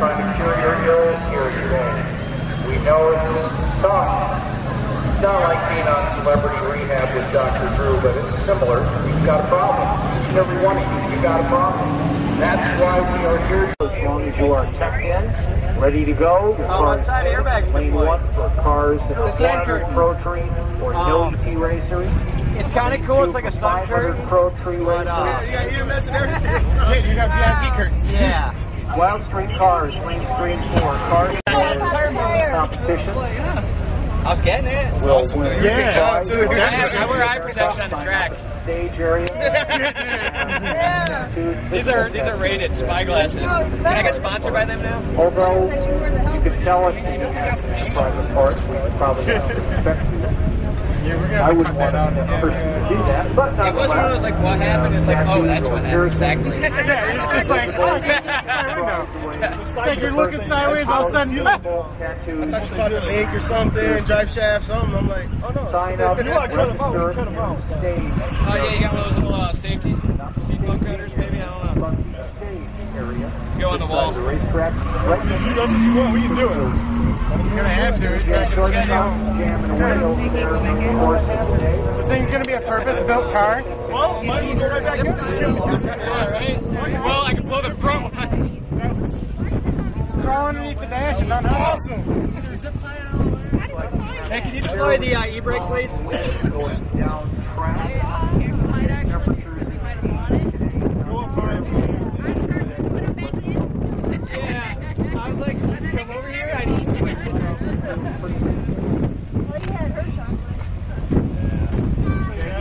trying to cure your ills here today. We know it's tough. It's not like being on celebrity rehab with Dr. Drew, but it's similar. You've got a problem. Each and every one of you, you've got a problem. That's why we are here. As long as you are checked in, ready to go. Your On what car- side airbags Lane deployed? one for cars that are side 100 curtains. Pro Tree or Um, no ET racers. It's kind of cool. It's like a sun 500 curtain. Pro Tree But, uh, racers. you got EMS and everything. Dude, you got VIP curtains. Yeah. Wild Street Cars, Lane Street 4, cars competition. Oh, I was getting it. Will win. Yeah. Prize. I wear eye protection on the track. Stage area. These are these are rated spy glasses. Oh, Can I get sponsored by them now? Although you could tell us that you have private parts, we would probably have to expect you. I wouldn't want a person to do that, but It was one of those like what happened. It's like oh that's what happened exactly. Yeah, it's just like, oh, I can't see the window. It's like you're looking sideways, all of a sudden, Tattoos. I thought you make or something, drive shaft, something. I'm like, oh no. Sign up, You like cut 'em out, register, cut 'em out. and stage. Oh yeah, you got one of those little uh, safety seatbelt cutters maybe. I don't know. Lucky area. Go on the wall. The racetrack. Right You know what you want, what you doing? He's gonna have to. He's gonna, Short he's shot, gonna jamming away over there on the course today. This thing's gonna be a purpose-built car. Well, might as well go right back in. Yeah, right. Well, I can blow the front one. Crawl underneath the dash and not awesome. Hey, can you deploy the uh, e-brake, please? Going down track. Temperatures Yeah. I was like, come over here. I need some.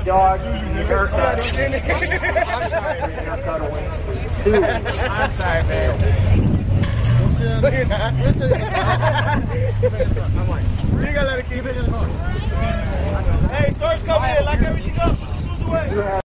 Dog, haircut. haircut away. Two. I'm sorry, man. No, you're not. You gotta let it keep it. Hey, stars coming in, lock everything up. Shoes away.